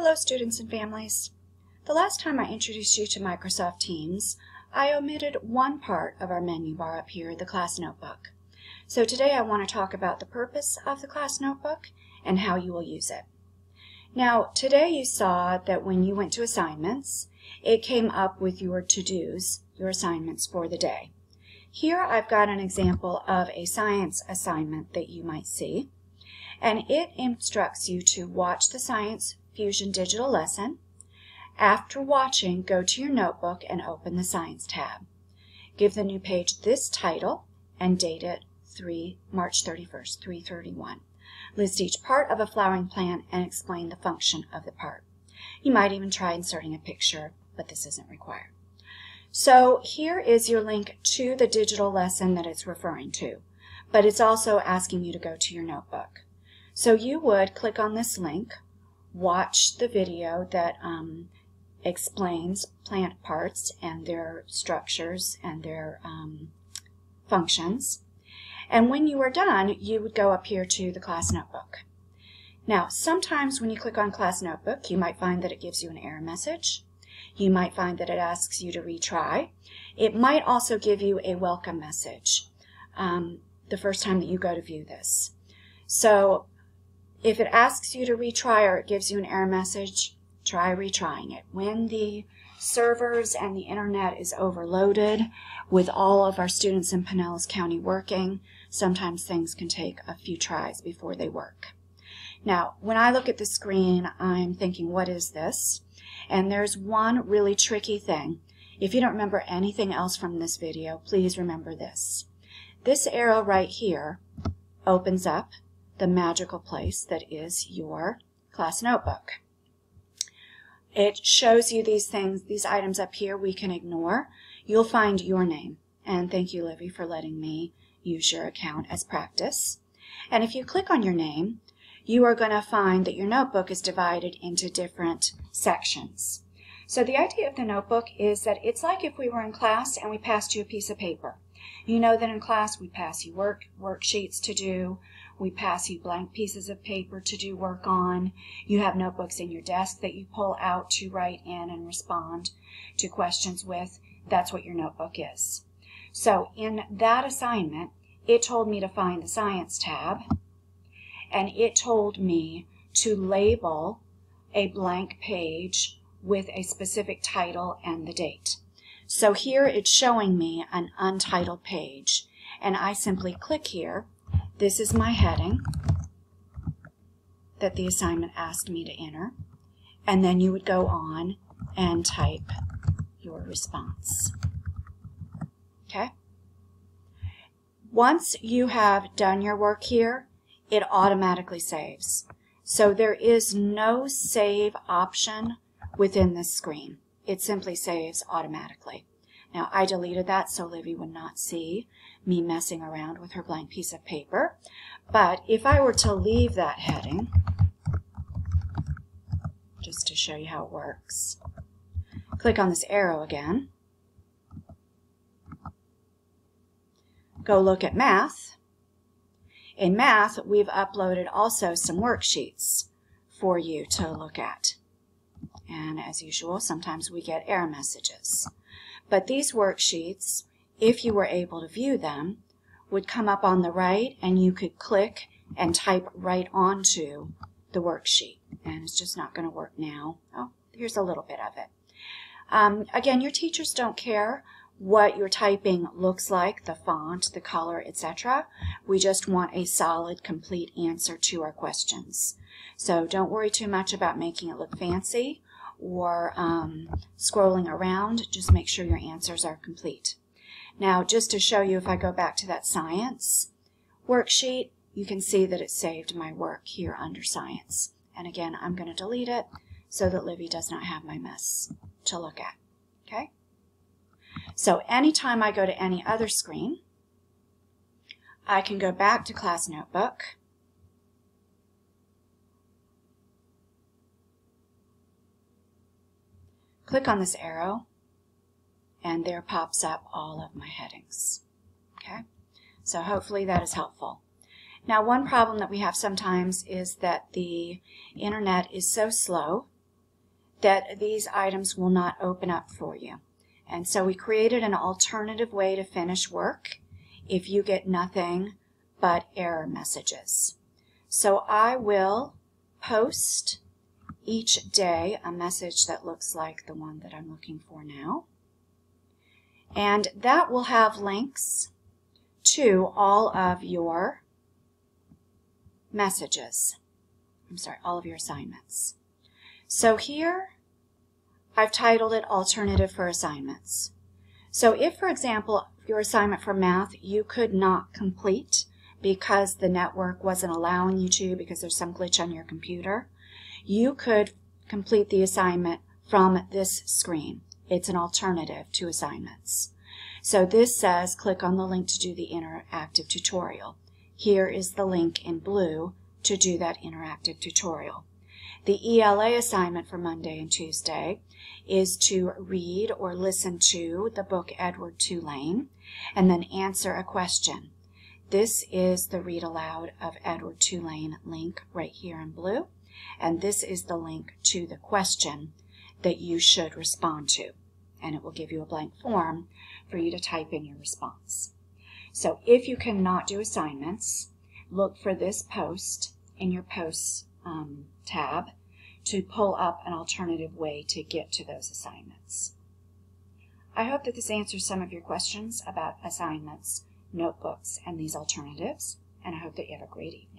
Hello students and families. The last time I introduced you to Microsoft Teams, I omitted one part of our menu bar up here, the class notebook. So today I want to talk about the purpose of the class notebook and how you will use it. Now today you saw that when you went to assignments, it came up with your to-dos, your assignments for the day. Here I've got an example of a science assignment that you might see, and it instructs you to watch the Science Fusion digital lesson. After watching, go to your notebook and open the Science tab. Give the new page this title and date it 3 March 31st, 331. List each part of a flowering plant and explain the function of the part. You might even try inserting a picture, but this isn't required. So here is your link to the digital lesson that it's referring to, but it's also asking you to go to your notebook. So you would click on this link, watch the video that um, explains plant parts and their structures and their um, functions. And when you are done, you would go up here to the class notebook. Now, sometimes when you click on class notebook, you might find that it gives you an error message. You might find that it asks you to retry. It might also give you a welcome message um, the first time that you go to view this. So if it asks you to retry or it gives you an error message, try retrying it. When the servers and the internet is overloaded with all of our students in Pinellas County working, sometimes things can take a few tries before they work. Now, when I look at the screen, I'm thinking, what is this? And there's one really tricky thing. If you don't remember anything else from this video, please remember this. This arrow right here opens up the magical place that is your class notebook. It shows you these things, these items up here we can ignore. You'll find your name. And thank you, Livy, for letting me use your account as practice. And if you click on your name, you are going to find that your notebook is divided into different sections. So the idea of the notebook is that it's like if we were in class and we passed you a piece of paper. You know that in class we pass you work worksheets to do, we pass you blank pieces of paper to do work on. You have notebooks in your desk that you pull out to write in and respond to questions with. That's what your notebook is. So in that assignment, it told me to find the Science tab and it told me to label a blank page with a specific title and the date. So here it's showing me an untitled page and I simply click here. This is my heading that the assignment asked me to enter and then you would go on and type your response. Okay? Once you have done your work here, it automatically saves. So there is no save option within this screen. It simply saves automatically. Now I deleted that so Livy would not see me messing around with her blank piece of paper. But if I were to leave that heading, just to show you how it works, click on this arrow again, go look at math, in math, we've uploaded also some worksheets for you to look at. And as usual, sometimes we get error messages. But these worksheets, if you were able to view them, would come up on the right and you could click and type right onto the worksheet. And it's just not going to work now. Oh, here's a little bit of it. Um, again, your teachers don't care what your typing looks like, the font, the color, etc. We just want a solid, complete answer to our questions. So don't worry too much about making it look fancy or um, scrolling around. Just make sure your answers are complete. Now, just to show you, if I go back to that science worksheet, you can see that it saved my work here under science. And again, I'm going to delete it so that Livy does not have my mess to look at. Okay? So anytime I go to any other screen, I can go back to Class Notebook. Click on this arrow, and there pops up all of my headings. Okay, so hopefully that is helpful. Now one problem that we have sometimes is that the internet is so slow that these items will not open up for you. And so we created an alternative way to finish work if you get nothing but error messages. So I will post each day a message that looks like the one that I'm looking for now. And that will have links to all of your messages. I'm sorry, all of your assignments. So here I've titled it Alternative for Assignments. So if, for example, your assignment for math you could not complete because the network wasn't allowing you to because there's some glitch on your computer, you could complete the assignment from this screen. It's an alternative to assignments. So this says click on the link to do the interactive tutorial. Here is the link in blue to do that interactive tutorial. The ELA assignment for Monday and Tuesday is to read or listen to the book Edward Tulane and then answer a question. This is the read aloud of Edward Tulane link right here in blue, and this is the link to the question that you should respond to. And it will give you a blank form for you to type in your response. So if you cannot do assignments, look for this post in your posts um, tab to pull up an alternative way to get to those assignments. I hope that this answers some of your questions about assignments, notebooks, and these alternatives, and I hope that you have a great evening.